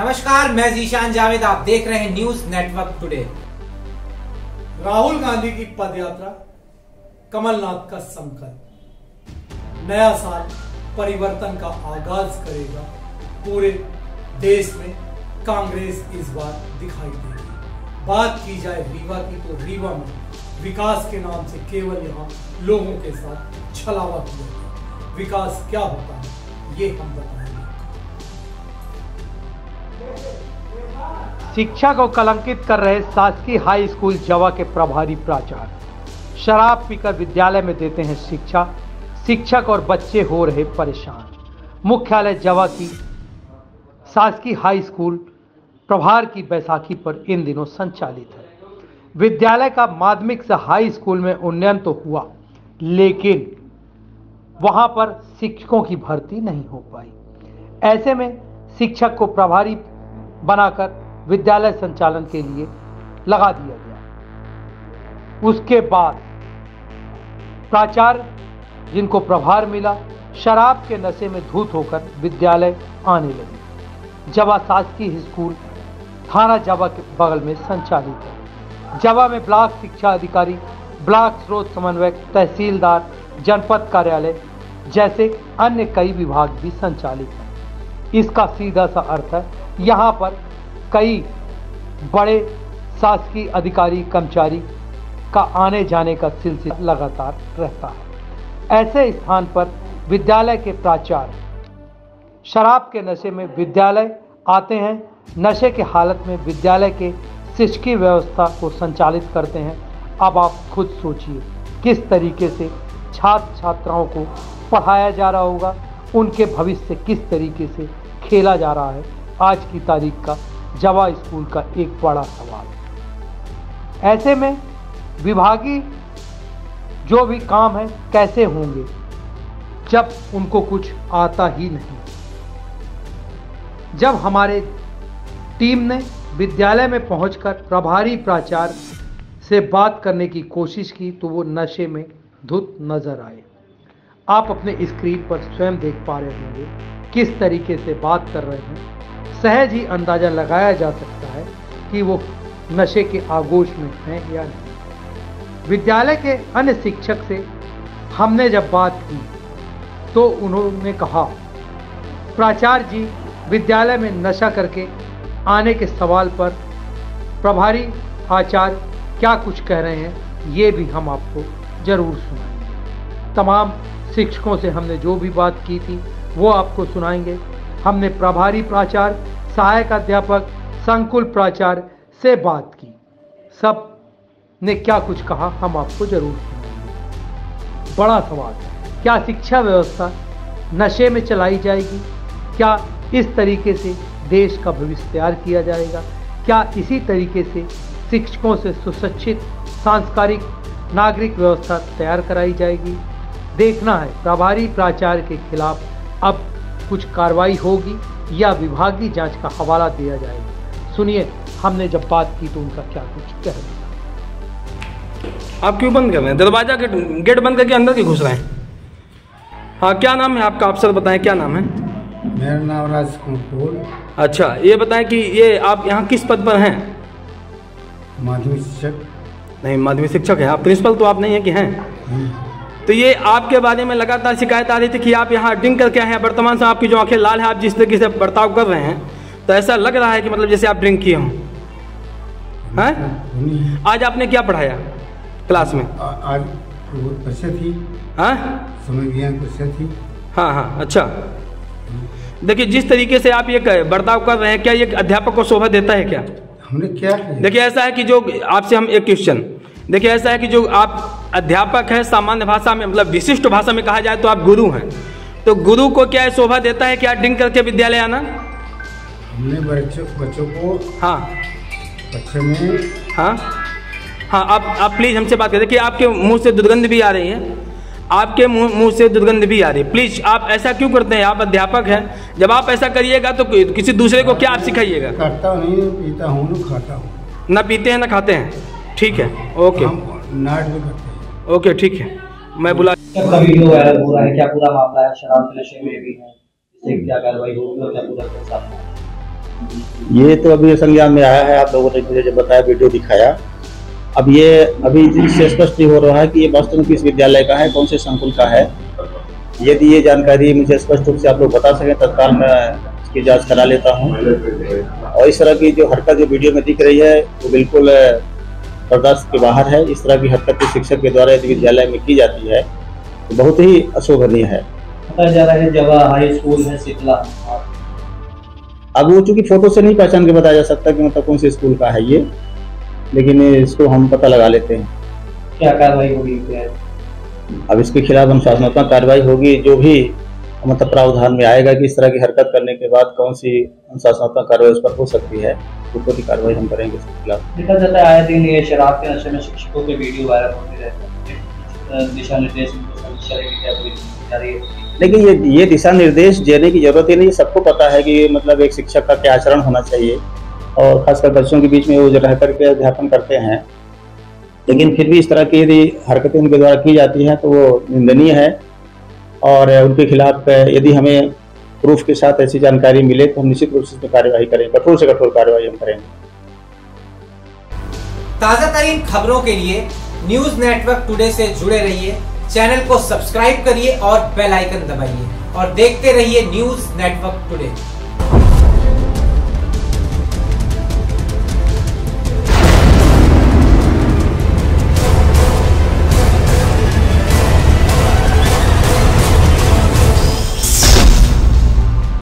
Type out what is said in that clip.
नमस्कार, मैं जीशान जावेद, आप देख रहे हैं news network today. Rahul Gandhi की पदयात्रा, कमलनाथ का संकल्प। नया साल परिवर्तन का आगाज़ करेगा, पूरे देश में कांग्रेस इस बार दिखाई देगी। बात की जाए रीवा की तो रीवा में विकास के नाम से केवल यहाँ लोगों के साथ छलावा किया विकास क्या होता है, ये हम बताएँगे। शिक्षा को कलंकित कर रहे शासकीय हाई स्कूल जवा के प्रभारी प्राचार्य। शराब पीकर विद्यालय में देते हैं शिक्षा। शिक्षक और बच्चे हो रहे परेशान। मुख्यालय जवा की शासकीय हाई स्कूल प्रभार की बैसाखी पर इन दिनों संचालित है। विद्यालय का माध्यमिक से हाई स्कूल में उन्नयन तो हुआ, लेकिन वहाँ पर शिक्षकों की भर्ती नहीं हो पाई। ऐसे में शिक्षक को प्रभारी बनाकर विद्यालय संचालन के लिए लगा दिया गया। उसके बाद प्राचार्य, जिनको प्रभार मिला, शराब के नशे में धूत होकर विद्यालय आने लगे, जवा शासकीय स्कूल थाना जवा के बगल में संचालित है। जवा में ब्लॉक शिक्षा अधिकारी, ब्लॉक स्रोत समन्वयक, तहसीलदार, जनपद कार्यालय जैसे अन्य कई विभाग भी संचालित हैं। इसका सीधा सा अर्थ है, यहाँ पर कई बड़े शासकीय अधिकारी, कर्मचारी का आने जाने का सिलसिला लगातार रहता है। ऐसे स्थान पर विद्यालय के प्राचार्य शराब के नशे में विद्यालय आते हैं, नशे के हालत में विद्यालय के शिक्षकीय व्यवस्था को संचालित करते हैं। अब आप खुद सोचिए, किस तरीके से छात्र छात्राओं को पढ़ाया जा रहा होगा, उनके भविष्य किस तरीके से खेला जा रहा है। आज की तारीख का जवा स्कूल का एक बड़ा सवाल। ऐसे में विभागीय जो भी काम है, कैसे होंगे? जब उनको कुछ आता ही नहीं। जब हमारे टीम ने विद्यालय में पहुंचकर प्रभारी प्राचार्य से बात करने की कोशिश की तो वो नशे में धुत नज़र आए। आप अपने स्क्रीन पर स्वयं देख पा रहे होंगे किस तरीके से बात कर रहे हैं, सहज ही अंदाज़ा लगाया जा सकता है कि वो नशे के आगोश में हैं या नहीं। विद्यालय के अन्य शिक्षक से हमने जब बात की तो उन्होंने कहा, प्राचार्य जी, विद्यालय में नशा करके आने के सवाल पर प्रभारी आचार्य क्या कुछ कह रहे हैं, ये भी हम आपको ज़रूर सुनाएँगे। तमाम शिक्षकों से हमने जो भी बात की थी वो आपको सुनाएँगे। हमने प्रभारी प्राचार्य, सहायक अध्यापक, संकुल प्राचार्य से बात की। सबने क्या कुछ कहा, हम आपको ज़रूर सुनाएँगे। बड़ा सवाल क्या शिक्षा व्यवस्था नशे में चलाई जाएगी? क्या इस तरीके से देश का भविष्य तैयार किया जाएगा? क्या इसी तरीके से शिक्षकों से सुशिक्षित सांस्कारिक नागरिक व्यवस्था तैयार कराई जाएगी? देखना है, प्रभारी प्राचार्य के खिलाफ अब कुछ कार्रवाई होगी या विभागीय जाँच का हवाला दिया जाएगा। सुनिए हमने जब बात की तो उनका क्या कुछ कह दिया आप क्यों बंद कर रहे हैं? दरवाज़ा गेट गेट बंद करके अंदर क्यों घुस रहे हैं? हाँ क्या नाम है आपका? अफसर बताएँ क्या नाम है? मेरा नाम राज कुमार अच्छा ये बताएँ कि ये आप यहाँ किस पद पर हैं? माध्यमिक शिक्षक। नहीं माध्यमिक शिक्षक हैं। आप प्रिंसिपल तो आप नहीं हैं कि हैं? तो ये आपके बारे में लगातार शिकायत आ रही थी कि आप यहाँ ड्रिंक करके आए हैं। वर्तमान से आपकी जो आँखें लाल है आप जिस तरीके से बर्ताव कर रहे हैं तो ऐसा लग रहा है कि मतलब जैसे आप ड्रिंक किए हों। हैं? आज आपने क्या पढ़ाया क्लास में? आ- आज परीक्षा थी। हाँ? समय विज्ञान परीक्षा थी। हाँ हाँ अच्छा। देखिए जिस तरीके से आप ये बर्ताव कर रहे हैं क्या ये अध्यापक को शोभा देता है क्या? हमने क्या देखिए ऐसा है कि जो आपसे हम एक क्वेश्चन देखिए ऐसा है कि जो आप अध्यापक हैं सामान्य भाषा में मतलब विशिष्ट भाषा में कहा जाए तो आप गुरु हैं। तो गुरु को क्या ये शोभा देता है क्या ड्रिंक करके विद्यालय आना? हमने बच्चों बच्चों को हाँ। परीक्षा में हाँ। हाँ आप आप प्लीज़ हमसे बात करें देखिए आपके मुँह से दुर्गंध भी आ रही है। आपके मुँह मुँह से दुर्गंध भी आ रही है। प्लीज़ आप ऐसा क्यों करते हैं? आप अध्यापक हैं। जब आप ऐसा करिएगा तो किसी दूसरे को क्या आप सिखाइएगा? करता हूँ नहीं पीता हूँ ना खाता हूँ। ना पीते हैं ना खाते हैं। ठीक है ओके। नाट भी करते हैं। ओके ठीक है। मैं बुला क्या वीडियो वायरल हो रहा है? क्या पूरा मामला है? शराब के नशे में भी है। इससे क्या कार्रवाई होगी और क्या पूरा? ये तो अभी संज्ञान में आया है आप लोगों ने मुझे जो बताया वीडियो दिखाया। अब ये अभी इससे स्पष्ट हो रहा है कि ये वास्तव में किस विद्यालय का है कौन से संकुल का है। यदि ये जानकारी मुझे स्पष्ट रूप से आप लोग बता सकें तत्काल मैं इसकी जाँच करा लेता हूँ। और इस तरह की जो हरकत जो वीडियो में दिख रही है वो बिल्कुल बर्दाश्त के बाहर है। इस तरह की हरकत शिक्षक के द्वारा यदि विद्यालय में की जाती है तो बहुत ही अशोभनीय है। बताया जा रहा है जवाहर हाई स्कूल है शीतला। अब वो चूँकि फ़ोटो से नहीं पहचान के बताया जा सकता कि मतलब कौन से स्कूल का है ये लेकिन इसको हम पता लगा लेते हैं। क्या कार्रवाई होगी अब इसके खिलाफ अनुशासनात्मक कार्रवाई होगी जो भी मतलब प्रावधान में आएगा कि इस तरह की हरकत करने के बाद कौन सी अनुशासनात्मक कार्रवाई उस पर हो सकती है वो पूरी कार्रवाई हम करेंगे इसके खिलाफ। देखा जाता है आए दिन ये शराब के नशे में शिक्षकों के वीडियो वायरल होते रहते हैं। दिशा निर्देश है? लेकिन ये ये दिशा निर्देश देने की ज़रूरत ही नहीं सबको पता है कि मतलब एक शिक्षक का क्या आचरण होना चाहिए। और खासकर बच्चों के बीच में वो जो रह करके अध्यापन करते हैं लेकिन फिर भी इस तरह की यदि हरकतें उनके द्वारा की जाती हैं तो वो निंदनीय है। और उनके खिलाफ यदि हमें प्रूफ के साथ ऐसी जानकारी मिले तो हम निश्चित रूप से उसमें करेंगे, कठोर से कठोर कार्यवाही हम करेंगे। ताज़ा तरीन खबरों के लिए न्यूज़ नेटवर्क टुडे से जुड़े रहिए, चैनल को सब्सक्राइब करिए और बेल आइकन दबाइए और देखते रहिए न्यूज़ नेटवर्क टुडे।